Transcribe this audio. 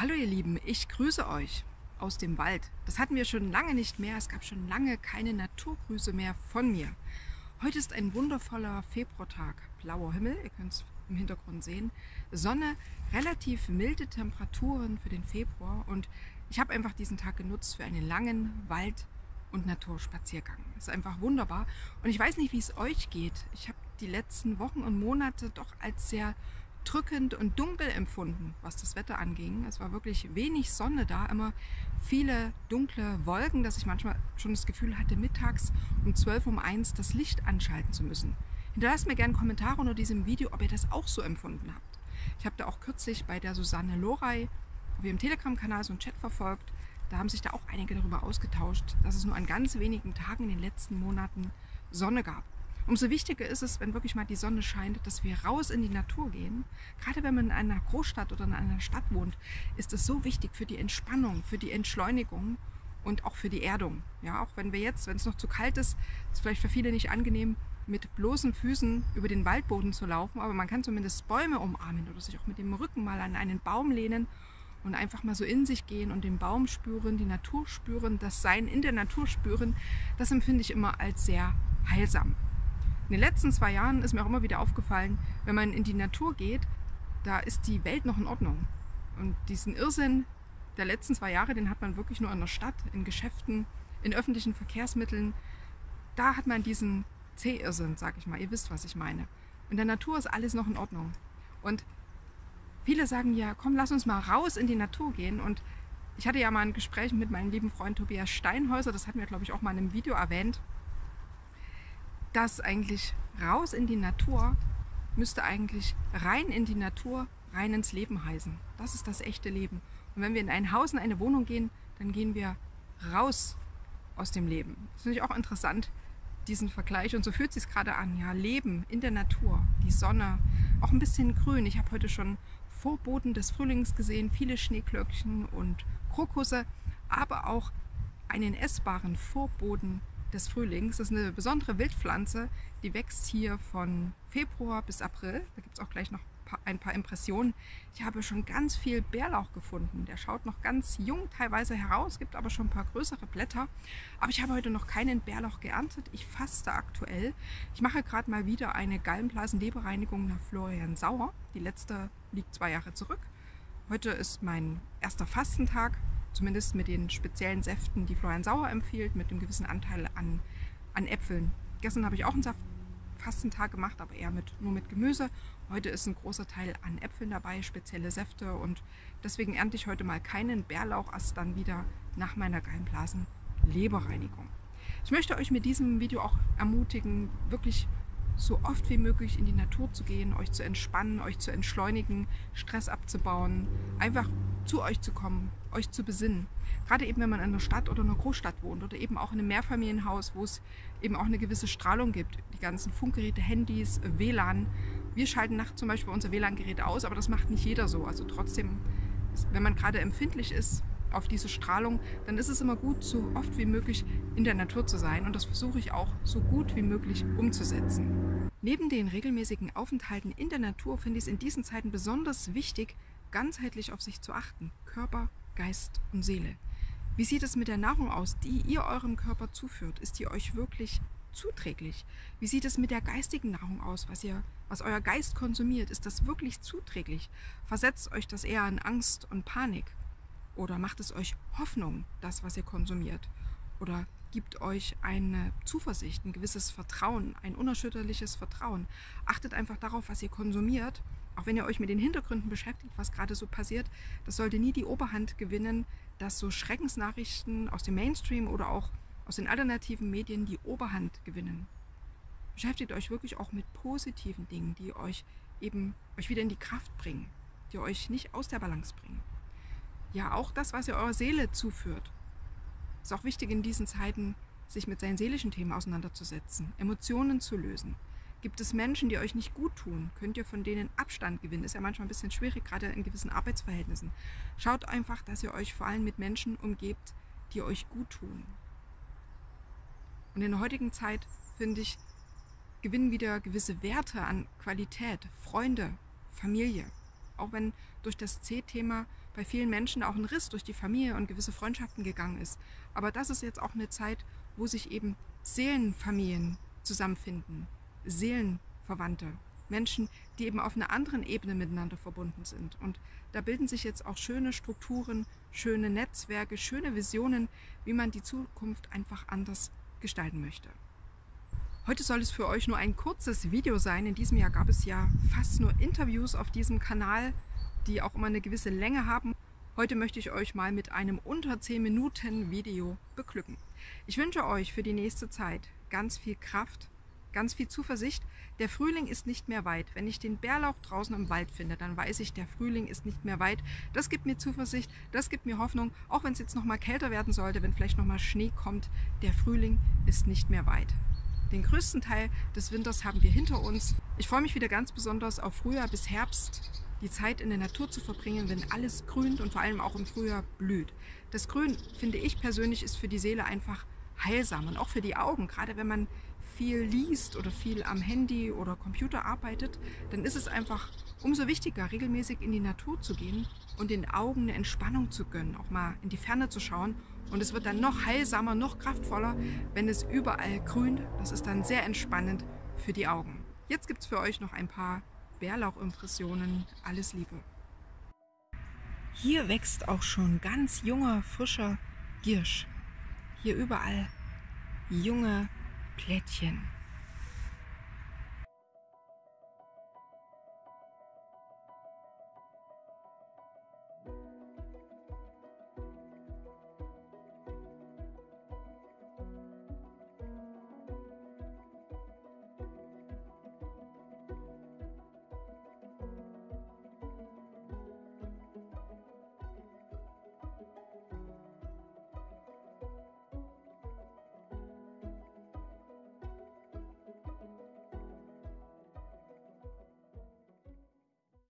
Hallo ihr Lieben, ich grüße euch aus dem Wald. Das hatten wir schon lange nicht mehr. Es gab schon lange keine Naturgrüße mehr von mir. Heute ist ein wundervoller Februartag. Blauer Himmel, ihr könnt es im Hintergrund sehen. Sonne, relativ milde Temperaturen für den Februar und ich habe einfach diesen Tag genutzt für einen langen Wald- und Naturspaziergang. Das ist einfach wunderbar. Und ich weiß nicht, wie es euch geht. Ich habe die letzten Wochen und Monate doch als sehr drückend und dunkel empfunden, was das Wetter anging. Es war wirklich wenig Sonne da, immer viele dunkle Wolken, dass ich manchmal schon das Gefühl hatte, mittags um 12 um 1 das Licht anschalten zu müssen. Hinterlasst mir gerne Kommentare unter diesem Video, ob ihr das auch so empfunden habt. Ich habe da auch kürzlich bei der Susanne Lorey auf ihrem Telegram-Kanal so einen Chat verfolgt. Da haben sich da auch einige darüber ausgetauscht, dass es nur an ganz wenigen Tagen in den letzten Monaten Sonne gab. Umso wichtiger ist es, wenn wirklich mal die Sonne scheint, dass wir raus in die Natur gehen. Gerade wenn man in einer Großstadt oder in einer Stadt wohnt, ist es so wichtig für die Entspannung, für die Entschleunigung und auch für die Erdung. Ja, auch wenn wir jetzt, wenn es noch zu kalt ist, ist vielleicht für viele nicht angenehm, mit bloßen Füßen über den Waldboden zu laufen, aber man kann zumindest Bäume umarmen oder sich auch mit dem Rücken mal an einen Baum lehnen und einfach mal so in sich gehen und den Baum spüren, die Natur spüren, das Sein in der Natur spüren, das empfinde ich immer als sehr heilsam. In den letzten zwei Jahren ist mir auch immer wieder aufgefallen, wenn man in die Natur geht, da ist die Welt noch in Ordnung. Und diesen Irrsinn der letzten zwei Jahre, den hat man wirklich nur in der Stadt, in Geschäften, in öffentlichen Verkehrsmitteln. Da hat man diesen C-Irrsinn, sag ich mal. Ihr wisst, was ich meine. In der Natur ist alles noch in Ordnung. Und viele sagen ja, komm, lass uns mal raus in die Natur gehen. Und ich hatte ja mal ein Gespräch mit meinem lieben Freund Tobias Steinhäuser, das hatten wir, glaube ich, auch mal in einem Video erwähnt dass eigentlich raus in die Natur müsste eigentlich rein in die Natur, rein ins Leben heißen. Das ist das echte Leben. Und wenn wir in ein Haus, in eine Wohnung gehen, dann gehen wir raus aus dem Leben. Das finde ich auch interessant, diesen Vergleich. Und so fühlt es sich gerade an. Ja, Leben in der Natur, die Sonne, auch ein bisschen grün. Ich habe heute schon Vorboten des Frühlings gesehen, viele Schneeglöckchen und Krokusse, aber auch einen essbaren Vorboten des Frühlings. Das ist eine besondere Wildpflanze, die wächst hier von Februar bis April. Da gibt es auch gleich noch ein paar Impressionen. Ich habe schon ganz viel Bärlauch gefunden. Der schaut noch ganz jung teilweise heraus, gibt aber schon ein paar größere Blätter. Aber ich habe heute noch keinen Bärlauch geerntet. Ich faste aktuell. Ich mache gerade mal wieder eine Gallenblasenlebereinigung nach Florian Sauer. Die letzte liegt zwei Jahre zurück. Heute ist mein erster Fastentag zumindest mit den speziellen Säften, die Florian Sauer empfiehlt, mit einem gewissen Anteil an, an Äpfeln. Gestern habe ich auch einen Saftfastentag gemacht, aber eher mit, nur mit Gemüse. Heute ist ein großer Teil an Äpfeln dabei, spezielle Säfte und deswegen ernte ich heute mal keinen Bärlauch, erst dann wieder nach meiner Gallenblasen-Leberreinigung. Ich möchte euch mit diesem Video auch ermutigen, wirklich so oft wie möglich in die Natur zu gehen, euch zu entspannen, euch zu entschleunigen, Stress abzubauen, einfach zu euch zu kommen, euch zu besinnen. Gerade eben, wenn man in einer Stadt oder einer Großstadt wohnt oder eben auch in einem Mehrfamilienhaus, wo es eben auch eine gewisse Strahlung gibt. Die ganzen Funkgeräte, Handys, WLAN. Wir schalten nachts zum Beispiel unser WLAN-Gerät aus, aber das macht nicht jeder so. Also trotzdem, wenn man gerade empfindlich ist auf diese Strahlung, dann ist es immer gut, so oft wie möglich in der Natur zu sein. Und das versuche ich auch so gut wie möglich umzusetzen. Neben den regelmäßigen Aufenthalten in der Natur finde ich es in diesen Zeiten besonders wichtig, ganzheitlich auf sich zu achten. Körper, Geist und Seele. Wie sieht es mit der Nahrung aus, die ihr eurem Körper zuführt? Ist die euch wirklich zuträglich? Wie sieht es mit der geistigen Nahrung aus, was ihr, was euer Geist konsumiert? Ist das wirklich zuträglich? Versetzt euch das eher in Angst und Panik? Oder macht es euch Hoffnung, das, was ihr konsumiert? Oder gibt euch eine Zuversicht, ein gewisses Vertrauen, ein unerschütterliches Vertrauen? Achtet einfach darauf, was ihr konsumiert auch wenn ihr euch mit den Hintergründen beschäftigt, was gerade so passiert, das sollte nie die Oberhand gewinnen, dass so Schreckensnachrichten aus dem Mainstream oder auch aus den alternativen Medien die Oberhand gewinnen. Beschäftigt euch wirklich auch mit positiven Dingen, die euch eben euch wieder in die Kraft bringen, die euch nicht aus der Balance bringen. Ja, auch das, was ihr eurer Seele zuführt, ist auch wichtig in diesen Zeiten, sich mit seinen seelischen Themen auseinanderzusetzen, Emotionen zu lösen, Gibt es Menschen, die euch nicht gut tun? Könnt ihr von denen Abstand gewinnen? Ist ja manchmal ein bisschen schwierig, gerade in gewissen Arbeitsverhältnissen. Schaut einfach, dass ihr euch vor allem mit Menschen umgebt, die euch gut tun. Und in der heutigen Zeit, finde ich, gewinnen wieder gewisse Werte an Qualität, Freunde, Familie. Auch wenn durch das C-Thema bei vielen Menschen auch ein Riss durch die Familie und gewisse Freundschaften gegangen ist. Aber das ist jetzt auch eine Zeit, wo sich eben Seelenfamilien zusammenfinden, Seelenverwandte, Menschen, die eben auf einer anderen Ebene miteinander verbunden sind. Und da bilden sich jetzt auch schöne Strukturen, schöne Netzwerke, schöne Visionen, wie man die Zukunft einfach anders gestalten möchte. Heute soll es für euch nur ein kurzes Video sein. In diesem Jahr gab es ja fast nur Interviews auf diesem Kanal, die auch immer eine gewisse Länge haben. Heute möchte ich euch mal mit einem unter 10 Minuten Video beglücken. Ich wünsche euch für die nächste Zeit ganz viel Kraft, ganz viel Zuversicht. Der Frühling ist nicht mehr weit. Wenn ich den Bärlauch draußen im Wald finde, dann weiß ich, der Frühling ist nicht mehr weit. Das gibt mir Zuversicht, das gibt mir Hoffnung, auch wenn es jetzt noch mal kälter werden sollte, wenn vielleicht noch mal Schnee kommt. Der Frühling ist nicht mehr weit. Den größten Teil des Winters haben wir hinter uns. Ich freue mich wieder ganz besonders auf Frühjahr bis Herbst, die Zeit in der Natur zu verbringen, wenn alles grünt und vor allem auch im Frühjahr blüht. Das Grün, finde ich persönlich, ist für die Seele einfach heilsam und auch für die Augen. Gerade wenn man viel liest oder viel am Handy oder Computer arbeitet, dann ist es einfach umso wichtiger, regelmäßig in die Natur zu gehen und den Augen eine Entspannung zu gönnen, auch mal in die Ferne zu schauen und es wird dann noch heilsamer, noch kraftvoller, wenn es überall grünt. Das ist dann sehr entspannend für die Augen. Jetzt gibt es für euch noch ein paar Bärlauchimpressionen. Alles Liebe. Hier wächst auch schon ganz junger, frischer Giersch. Hier überall junge Plättchen.